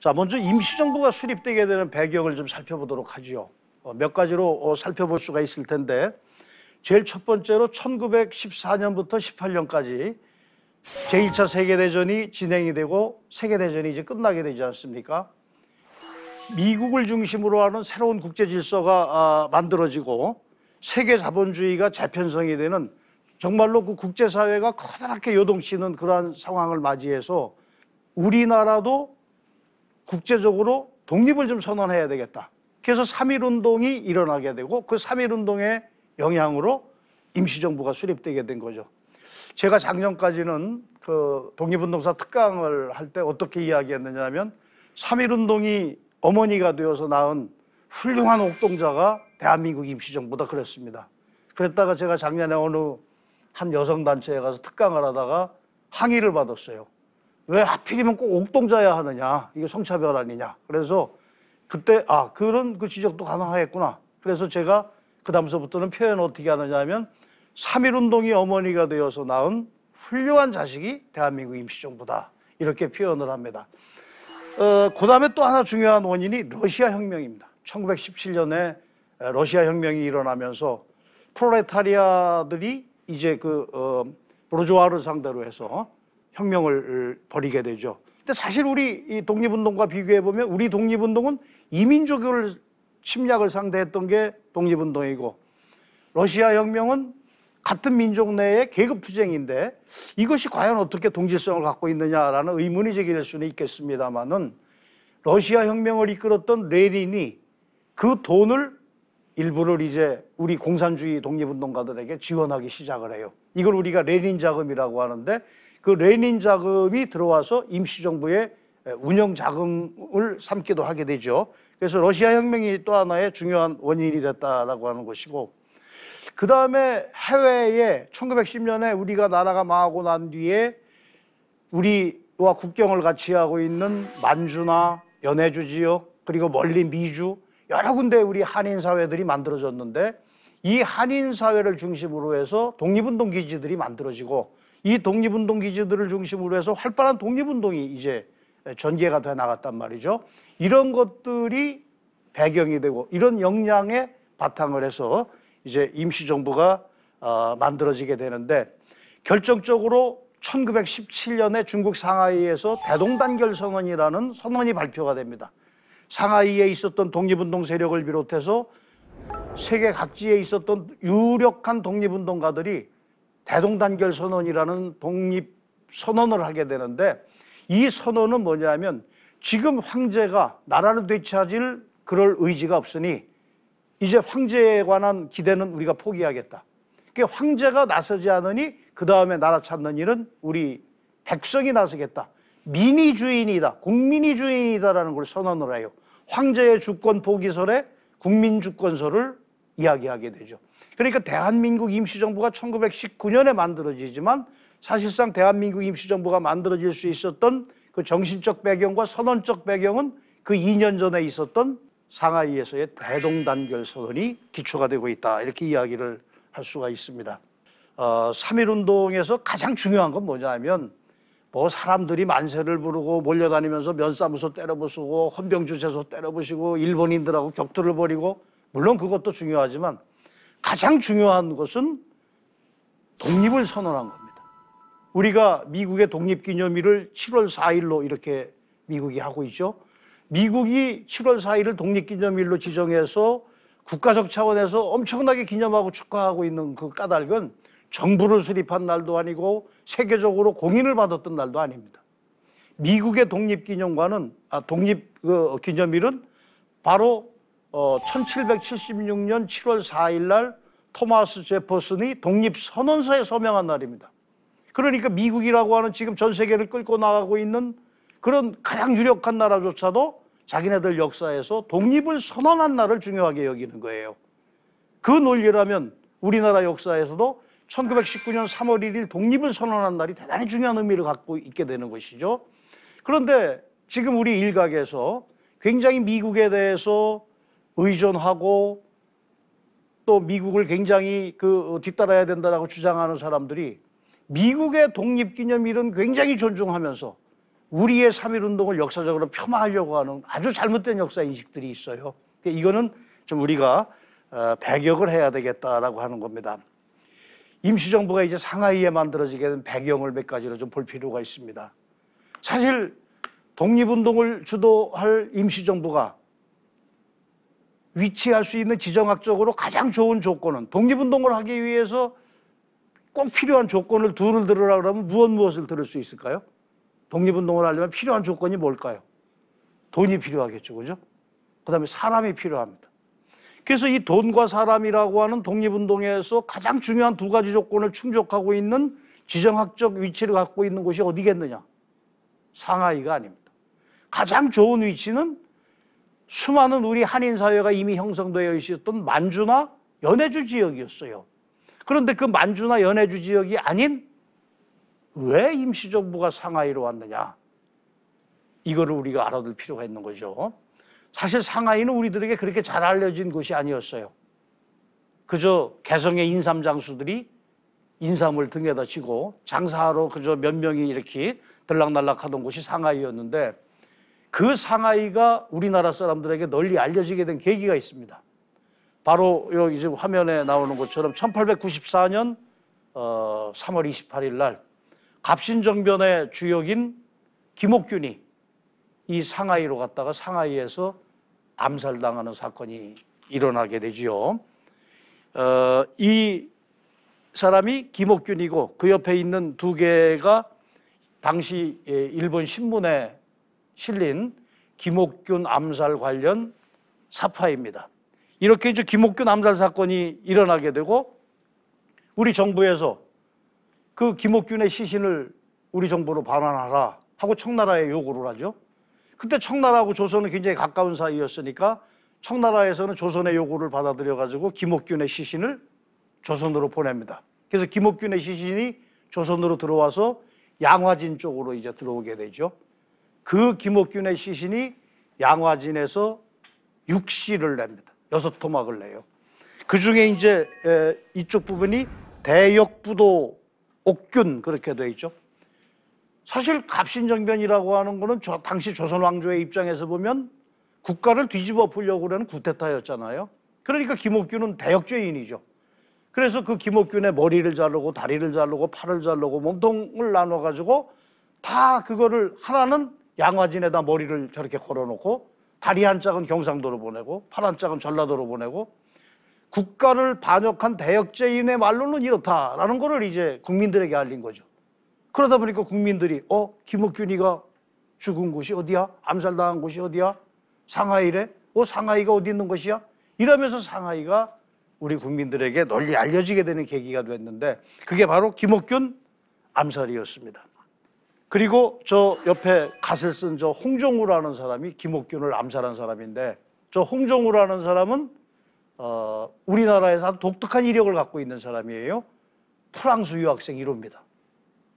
자, 먼저 임시정부가 수립되게 되는 배경을 좀 살펴보도록 하지요. 어, 몇 가지로 어, 살펴볼 수가 있을 텐데, 제일 첫 번째로 1914년부터 18년까지 제1차 세계대전이 진행이 되고 세계대전이 이제 끝나게 되지 않습니까? 미국을 중심으로 하는 새로운 국제 질서가 아, 만들어지고 세계 자본주의가 재편성이 되는 정말로 그 국제사회가 커다랗게 요동치는 그러한 상황을 맞이해서 우리나라도 국제적으로 독립을 좀 선언해야 되겠다. 그래서 3.1 운동이 일어나게 되고 그 3.1 운동의 영향으로 임시정부가 수립되게 된 거죠. 제가 작년까지는 그 독립운동사 특강을 할 때 어떻게 이야기했느냐 하면 3.1 운동이 어머니가 되어서 낳은 훌륭한 옥동자가 대한민국 임시정부다 그랬습니다. 그랬다가 제가 작년에 어느 한 여성단체에 가서 특강을 하다가 항의를 받았어요. 왜 하필이면 꼭 옥동자야 하느냐. 이게 성차별 아니냐. 그래서 그때 아 그런 그 지적도 가능하겠구나. 그래서 제가 그 다음서부터는 표현 어떻게 하느냐 하면 3.1운동이 어머니가 되어서 낳은 훌륭한 자식이 대한민국 임시정부다. 이렇게 표현을 합니다. 어, 그 다음에 또 하나 중요한 원인이 러시아 혁명입니다. 1917년에 러시아 혁명이 일어나면서 프로레타리아들이 이제 그 어, 브루주아를 상대로 해서 혁명을 벌이게 되죠. 근데 사실 우리 이 독립운동과 비교해 보면 우리 독립운동은 이민족을 침략을 상대했던 게 독립운동이고 러시아 혁명은 같은 민족 내의 계급 투쟁인데 이것이 과연 어떻게 동질성을 갖고 있느냐라는 의문이 제기될 수는 있겠습니다만은 러시아 혁명을 이끌었던 레닌이 그 돈을 일부를 이제 우리 공산주의 독립운동가들에게 지원하기 시작을 해요. 이걸 우리가 레닌 자금이라고 하는데 그 레닌 자금이 들어와서 임시정부의 운영 자금을 삼기도 하게 되죠. 그래서 러시아 혁명이 또 하나의 중요한 원인이 됐다라고 하는 것이고 그 다음에 해외에 1910년에 우리가 나라가 망하고 난 뒤에 우리와 국경을 같이 하고 있는 만주나 연해주 지역 그리고 멀리 미주 여러 군데 우리 한인 사회들이 만들어졌는데 이 한인 사회를 중심으로 해서 독립운동 기지들이 만들어지고 이 독립운동 기지들을 중심으로 해서 활발한 독립운동이 이제 전개가 돼 나갔단 말이죠. 이런 것들이 배경이 되고 이런 역량에 바탕을 해서 이제 임시정부가 어, 만들어지게 되는데 결정적으로 1917년에 중국 상하이에서 대동단결 선언이라는 선언이 발표가 됩니다. 상하이에 있었던 독립운동 세력을 비롯해서 세계 각지에 있었던 유력한 독립운동가들이 대동단결 선언이라는 독립 선언을 하게 되는데 이 선언은 뭐냐면 지금 황제가 나라를 되찾을 그럴 의지가 없으니 이제 황제에 관한 기대는 우리가 포기하겠다. 그 황제가 나서지 않으니 그 다음에 나라 찾는 일은 우리 백성이 나서겠다. 민이 주인이다. 국민이 주인이다라는 걸 선언을 해요. 황제의 주권 포기설에 국민 주권설을 이야기하게 되죠. 그러니까 대한민국 임시정부가 1919년에 만들어지지만 사실상 대한민국 임시정부가 만들어질 수 있었던 그 정신적 배경과 선언적 배경은 그 2년 전에 있었던 상하이에서의 대동단결 선언이 기초가 되고 있다. 이렇게 이야기를 할 수가 있습니다. 어, 3.1운동에서 가장 중요한 건 뭐냐면 뭐 사람들이 만세를 부르고 몰려다니면서 면사무소 때려부수고 헌병주재소 때려부시고 일본인들하고 격투를 벌이고 물론 그것도 중요하지만 가장 중요한 것은 독립을 선언한 겁니다. 우리가 미국의 독립기념일을 7월 4일로 이렇게 미국이 하고 있죠. 미국이 7월 4일을 독립기념일로 지정해서 국가적 차원에서 엄청나게 기념하고 축하하고 있는 그 까닭은 정부를 수립한 날도 아니고 세계적으로 공인을 받았던 날도 아닙니다. 미국의 독립기념관은 아, 독립기념일은 그 바로 어, 1776년 7월 4일 날 토마스 제퍼슨이 독립 선언서에 서명한 날입니다. 그러니까 미국이라고 하는 지금 전 세계를 끌고 나가고 있는 그런 가장 유력한 나라조차도 자기네들 역사에서 독립을 선언한 날을 중요하게 여기는 거예요. 그 논리라면 우리나라 역사에서도 1919년 3월 1일 독립을 선언한 날이 대단히 중요한 의미를 갖고 있게 되는 것이죠. 그런데 지금 우리 일각에서 굉장히 미국에 대해서 의존하고 또 미국을 굉장히 그 뒤따라야 된다라고 주장하는 사람들이 미국의 독립기념일은 굉장히 존중하면서 우리의 3.1 운동을 역사적으로 폄하하려고 하는 아주 잘못된 역사 인식들이 있어요. 그러니까 이거는 좀 우리가 어, 배격을 해야 되겠다라고 하는 겁니다. 임시정부가 이제 상하이에 만들어지게 된 배경을 몇 가지로 좀 볼 필요가 있습니다. 사실 독립운동을 주도할 임시정부가 위치할 수 있는 지정학적으로 가장 좋은 조건은 독립운동을 하기 위해서 꼭 필요한 조건을 둘을 들으라 그러면 무엇 무엇을 들을 수 있을까요? 독립운동을 하려면 필요한 조건이 뭘까요? 돈이 필요하겠죠, 그죠? 그 다음에 사람이 필요합니다. 그래서 이 돈과 사람이라고 하는 독립운동에서 가장 중요한 두 가지 조건을 충족하고 있는 지정학적 위치를 갖고 있는 곳이 어디겠느냐? 상하이가 아닙니다. 가장 좋은 위치는 수많은 우리 한인 사회가 이미 형성되어 있었던 만주나 연해주 지역이었어요. 그런데 그 만주나 연해주 지역이 아닌 왜 임시정부가 상하이로 왔느냐? 이거를 우리가 알아둘 필요가 있는 거죠. 사실 상하이는 우리들에게 그렇게 잘 알려진 곳이 아니었어요. 그저 개성의 인삼 장수들이 인삼을 등에다 지고 장사하러 그저 몇 명이 이렇게 들락날락 하던 곳이 상하이였는데 그 상하이가 우리나라 사람들에게 널리 알려지게 된 계기가 있습니다. 바로 여기 지금 화면에 나오는 것처럼 1894년 어, 3월 28일 날 갑신정변의 주역인 김옥균이 이 상하이로 갔다가 상하이에서 암살당하는 사건이 일어나게 되지요. 어, 이 사람이 김옥균이고 그 옆에 있는 두 개가 당시 일본 신문에 실린 김옥균 암살 관련 사파입니다. 이렇게 이제 김옥균 암살 사건이 일어나게 되고 우리 정부에서 그 김옥균의 시신을 우리 정부로 반환하라 하고 청나라에 요구를 하죠. 그때 청나라하고 조선은 굉장히 가까운 사이였으니까 청나라에서는 조선의 요구를 받아들여 가지고 김옥균의 시신을 조선으로 보냅니다. 그래서 김옥균의 시신이 조선으로 들어와서 양화진 쪽으로 이제 들어오게 되죠. 그 김옥균의 시신이 양화진에서 육시를 냅니다. 여섯 토막을 내요. 그 중에 이제 이쪽 부분이 대역부도 옥균 그렇게 돼 있죠. 사실 갑신정변이라고 하는 거는 저 당시 조선 왕조의 입장에서 보면 국가를 뒤집어 풀려고 그러는 구테타였잖아요. 그러니까 김옥균은 대역죄인이죠. 그래서 그 김옥균의 머리를 자르고 다리를 자르고 팔을 자르고 몸통을 나눠 가지고 다 그거를 하나는 양화진에다 머리를 저렇게 걸어놓고 다리 한 짝은 경상도로 보내고 팔 한 짝은 전라도로 보내고 국가를 반역한 대역죄인의 말로는 이렇다라는 거를 이제 국민들에게 알린 거죠. 그러다 보니까 국민들이 어 김옥균이가 죽은 곳이 어디야? 암살당한 곳이 어디야? 상하이래? 어 상하이가 어디 있는 곳이야? 이러면서 상하이가 우리 국민들에게 널리 알려지게 되는 계기가 됐는데 그게 바로 김옥균 암살이었습니다. 그리고 저 옆에 갓을 쓴 저 홍종우라는 사람이 김옥균을 암살한 사람인데 저 홍종우라는 사람은 어, 우리나라에서 아주 독특한 이력을 갖고 있는 사람이에요. 프랑스 유학생 1호입니다.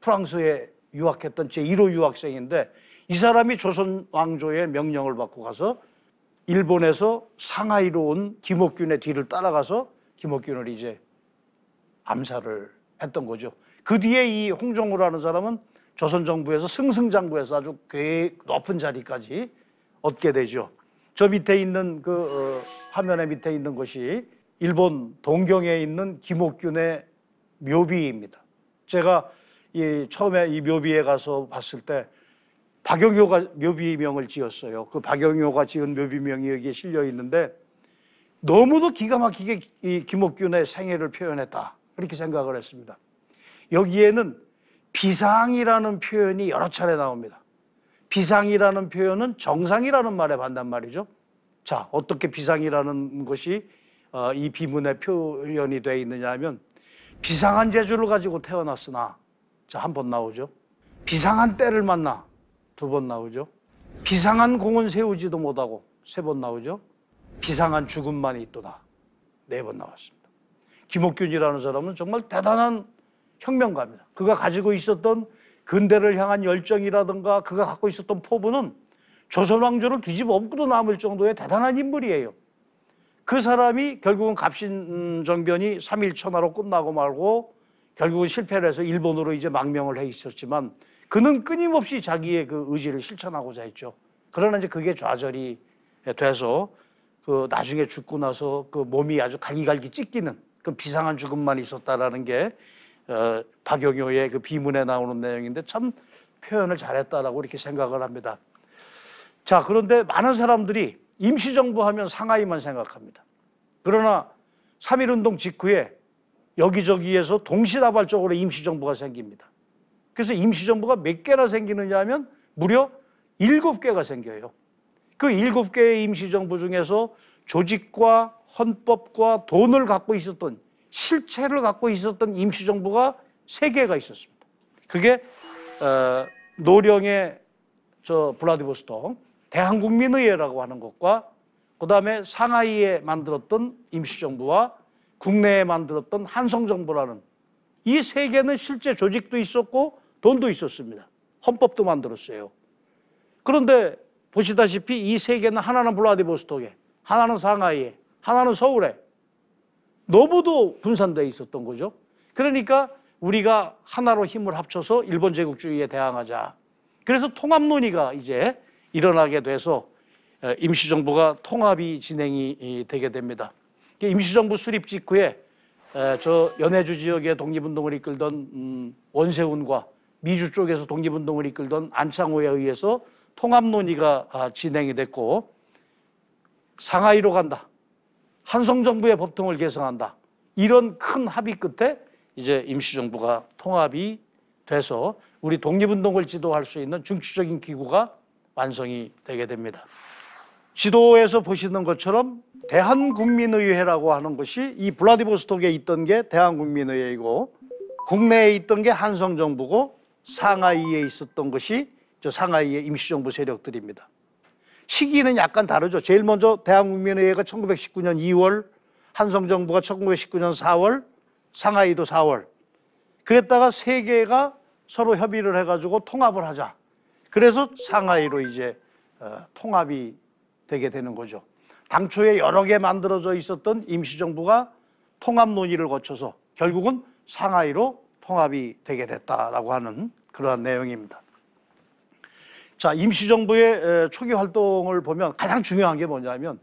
프랑스에 유학했던 제 1호 유학생인데 이 사람이 조선 왕조의 명령을 받고 가서 일본에서 상하이로 온 김옥균의 뒤를 따라가서 김옥균을 이제 암살을 했던 거죠. 그 뒤에 이 홍종우라는 사람은 조선 정부에서 승승장구해서 아주 꽤 높은 자리까지 얻게 되죠. 저 밑에 있는 그 어, 화면에 밑에 있는 것이 일본 동경에 있는 김옥균의 묘비입니다. 제가 이 처음에 이 묘비에 가서 봤을 때 박영효가 묘비명을 지었어요. 그 박영효가 지은 묘비명이 여기에 실려 있는데 너무도 기가 막히게 이 김옥균의 생애를 표현했다. 그렇게 생각을 했습니다. 여기에는 비상이라는 표현이 여러 차례 나옵니다. 비상이라는 표현은 정상이라는 말에 반단 말이죠. 자, 어떻게 비상이라는 것이 어, 이 비문에 표현이 되어 있느냐 하면 비상한 재주를 가지고 태어났으나 자, 한 번 나오죠. 비상한 때를 만나 두 번 나오죠. 비상한 공은 세우지도 못하고 세 번 나오죠. 비상한 죽음만이 있도다. 네 번 나왔습니다. 김옥균이라는 사람은 정말 대단한 혁명가입니다. 그가 가지고 있었던 근대를 향한 열정이라든가 그가 갖고 있었던 포부는 조선 왕조를 뒤집어 엎고도 남을 정도의 대단한 인물이에요. 그 사람이 결국은 갑신정변이 3일 천하로 끝나고 말고 결국은 실패를 해서 일본으로 이제 망명을 해 있었지만 그는 끊임없이 자기의 그 의지를 실천하고자 했죠. 그러나 이제 그게 좌절이 돼서 그 나중에 죽고 나서 그 몸이 아주 갈기갈기 찢기는 그 비상한 죽음만 있었다라는 게 어, 박영효의 그 비문에 나오는 내용인데 참 표현을 잘했다라고 이렇게 생각을 합니다. 자, 그런데 많은 사람들이 임시정부 하면 상하이만 생각합니다. 그러나 3.1운동 직후에 여기저기에서 동시다발적으로 임시정부가 생깁니다. 그래서 임시정부가 몇 개나 생기느냐 하면 무려 7개가 생겨요. 그 7개의 임시정부 중에서 조직과 헌법과 돈을 갖고 있었던 실체를 갖고 있었던 임시정부가 3개가 있었습니다. 그게 어, 노령의 저 블라디보스톡 대한국민의회라고 하는 것과 그 다음에 상하이에 만들었던 임시정부와 국내에 만들었던 한성정부라는 이 세 개는 실제 조직도 있었고 돈도 있었습니다. 헌법도 만들었어요. 그런데 보시다시피 이 세 개는 하나는 블라디보스톡에, 하나는 상하이에, 하나는 서울에 너무도 분산되어 있었던 거죠. 그러니까 우리가 하나로 힘을 합쳐서 일본 제국주의에 대항하자. 그래서 통합 논의가 이제 일어나게 돼서 임시정부가 통합이 진행이 되게 됩니다. 임시정부 수립 직후에 저 연해주 지역의 독립운동을 이끌던 음, 원세훈과 미주 쪽에서 독립운동을 이끌던 안창호에 의해서 통합 논의가 아, 진행이 됐고 상하이로 간다. 한성정부의 법통을 개성한다. 이런 큰 합의 끝에 이제 임시정부가 통합이 돼서 우리 독립운동을 지도할 수 있는 중추적인 기구가 완성이 되게 됩니다. 지도에서 보시는 것처럼 대한국민의회라고 하는 것이 이 블라디보스톡에 있던 게 대한국민의회이고 국내에 있던 게 한성정부고 상하이에 있었던 것이 저 상하이의 임시정부 세력들입니다. 시기는 약간 다르죠. 제일 먼저 대한국민의회가 1919년 2월, 한성 정부가 1919년 4월, 상하이도 4월. 그랬다가 세 개가 서로 협의를 해가지고 통합을 하자. 그래서 상하이로 이제 어, 통합이 되게 되는 거죠. 당초에 여러 개 만들어져 있었던 임시정부가 통합 논의를 거쳐서 결국은 상하이로 통합이 되게 됐다라고 하는 그러한 내용입니다. 자, 임시정부의 초기 활동을 보면 가장 중요한 게 뭐냐면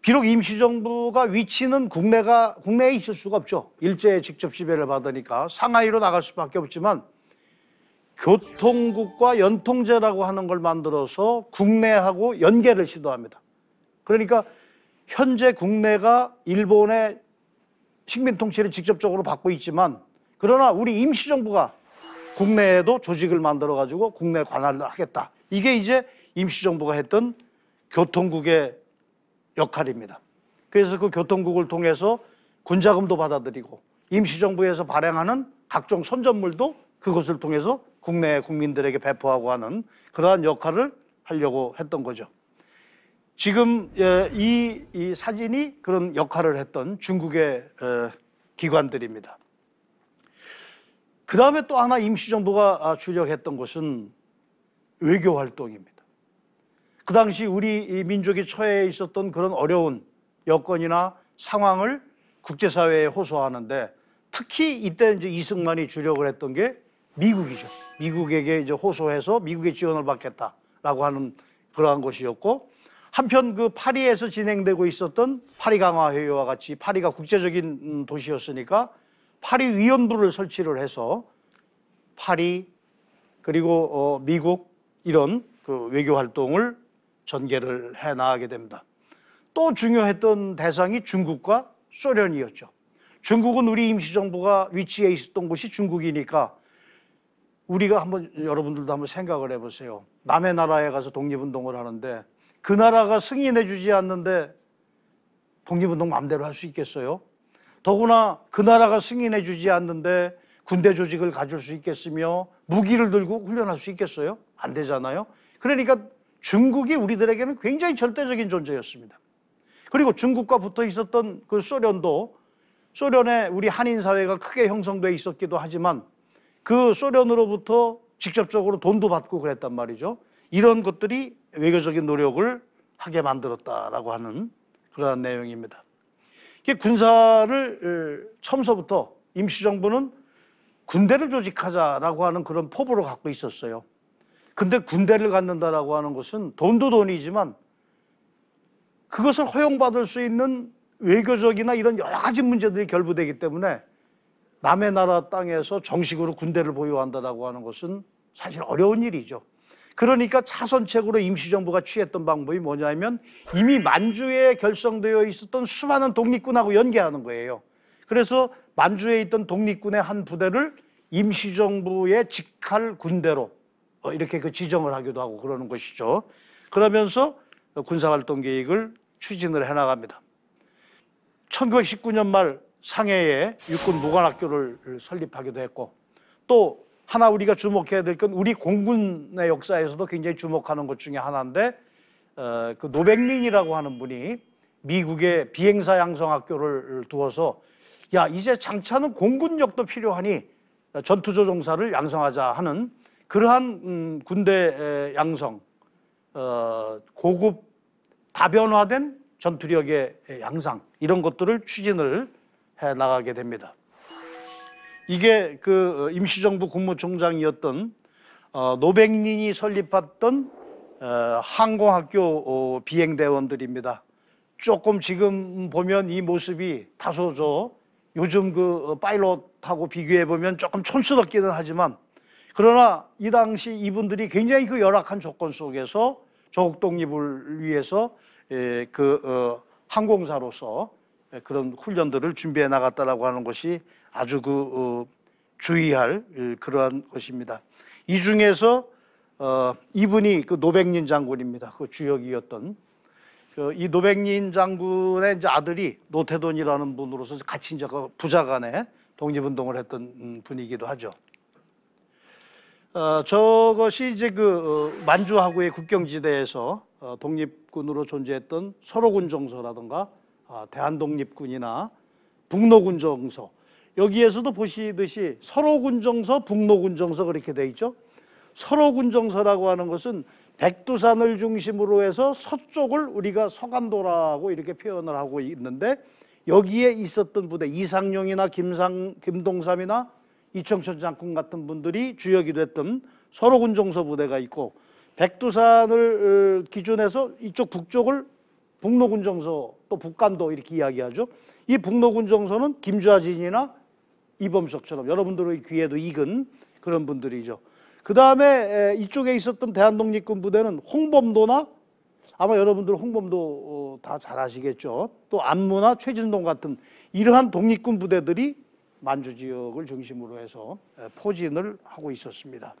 비록 임시정부가 위치는 국내가 국내에 있을 수가 없죠. 일제 직접 지배를 받으니까 상하이로 나갈 수밖에 없지만 교통국과 연통제라고 하는 걸 만들어서 국내하고 연계를 시도합니다. 그러니까 현재 국내가 일본의 식민 통치를 직접적으로 받고 있지만 그러나 우리 임시정부가 국내에도 조직을 만들어 가지고 국내 관할을 하겠다. 이게 이제 임시정부가 했던 교통국의 역할입니다. 그래서 그 교통국을 통해서 군자금도 받아들이고 임시정부에서 발행하는 각종 선전물도 그것을 통해서 국내 국민들에게 배포하고 하는 그러한 역할을 하려고 했던 거죠. 지금 예, 이, 이 사진이 그런 역할을 했던 중국의 어, 기관들입니다. 그 다음에 또 하나 임시정부가 아, 주력했던 것은 외교 활동입니다. 그 당시 우리 민족이 처해 있었던 그런 어려운 여건이나 상황을 국제사회에 호소하는데 특히 이때 이제 이승만이 주력을 했던 게 미국이죠. 미국에게 이제 호소해서 미국의 지원을 받겠다라고 하는 그러한 것이었고 한편 그 파리에서 진행되고 있었던 파리 강화 회의와 같이 파리가 국제적인 음, 도시였으니까 파리 위원부를 설치를 해서 파리 그리고 어 미국 이런 그 외교 활동을 전개를 해 나가게 됩니다. 또 중요했던 대상이 중국과 소련이었죠. 중국은 우리 임시정부가 위치해 있었던 곳이 중국이니까 우리가 한번 여러분들도 한번 생각을 해보세요. 남의 나라에 가서 독립운동을 하는데 그 나라가 승인해 주지 않는데 독립운동 마음대로 할 수 있겠어요? 더구나 그 나라가 승인해 주지 않는데 군대 조직을 가질 수 있겠으며 무기를 들고 훈련할 수 있겠어요? 안 되잖아요. 그러니까 중국이 우리들에게는 굉장히 절대적인 존재였습니다. 그리고 중국과 붙어 있었던 그 소련도 소련에 우리 한인 사회가 크게 형성돼 있었기도 하지만 그 소련으로부터 직접적으로 돈도 받고 그랬단 말이죠. 이런 것들이 외교적인 노력을 하게 만들었다라고 하는 그러한 내용입니다. 군사를 처음서부터 임시정부는 군대를 조직하자라고 하는 그런 포부를 갖고 있었어요. 근데 군대를 갖는다라고 하는 것은 돈도 돈이지만 그것을 허용받을 수 있는 외교적이나 이런 여러 가지 문제들이 결부되기 때문에 남의 나라 땅에서 정식으로 군대를 보유한다라고 하는 것은 사실 어려운 일이죠. 그러니까 차선책으로 임시정부가 취했던 방법이 뭐냐면 이미 만주에 결성되어 있었던 수많은 독립군하고 연계하는 거예요. 그래서 만주에 있던 독립군의 한 부대를 임시정부의 직할 군대로 어, 이렇게 그 지정을 하기도 하고 그러는 것이죠. 그러면서 군사활동 계획을 추진을 해나갑니다. 1919년 말 상해에 육군 무관학교를 설립하기도 했고 또 하나 우리가 주목해야 될 건 우리 공군의 역사에서도 굉장히 주목하는 것 중에 하나인데 어, 그 노백린이라고 하는 분이 미국의 비행사 양성학교를 두어서 야 이제 장차는 공군력도 필요하니 전투조종사를 양성하자 하는 그러한 음, 군대 양성 어, 고급 다변화된 전투력의 양상 이런 것들을 추진을 해 나가게 됩니다. 이게 그 임시정부 국무총장이었던 어, 노백린이 설립했던 어, 항공학교 어, 비행대원들입니다. 조금 지금 보면 이 모습이 다소 저 요즘 그 파일럿하고 비교해 보면 조금 촌스럽기는 하지만 그러나 이 당시 이분들이 굉장히 그 열악한 조건 속에서 조국 독립을 위해서 에, 그 어, 항공사로서 그런 훈련들을 준비해 나갔다라고 하는 것이 아주 그 어, 주의할 그러한 것입니다. 이 중에서 어, 이분이 그 노백린 장군입니다. 그 주역이었던 그 이 노백린 장군의 이제 아들이 노태돈이라는 분으로서 같이 이제 그 부자간에 독립운동을 했던 음, 분이기도 하죠. 어, 저것이 이제 그 어, 만주하고의 국경지대에서 어, 독립군으로 존재했던 서로군 정서라든가 아, 대한독립군이나 북로군 정서 여기에서도 보시듯이 서로군 정서, 북로군 정서 그렇게 돼 있죠. 서로군 정서라고 하는 것은 백두산을 중심으로 해서 서쪽을 우리가 서간도라고 이렇게 표현을 하고 있는데 여기에 있었던 부대 이상용이나 김상 김동삼이나 이청천 장군 같은 분들이 주역이 됐던 서로군 정서 부대가 있고 백두산을 어, 기준해서 이쪽 북쪽을 북로군 정서 또 북간도 이렇게 이야기하죠. 이 북로군 정서는 김주하진이나 이범석처럼 여러분들의 귀에도 익은 그런 분들이죠. 그 다음에 이쪽에 있었던 대한독립군 부대는 홍범도나 아마 여러분들 홍범도 어, 다잘 아시겠죠. 또 안무나 최진동 같은 이러한 독립군 부대들이 만주 지역을 중심으로 해서 포진을 하고 있었습니다.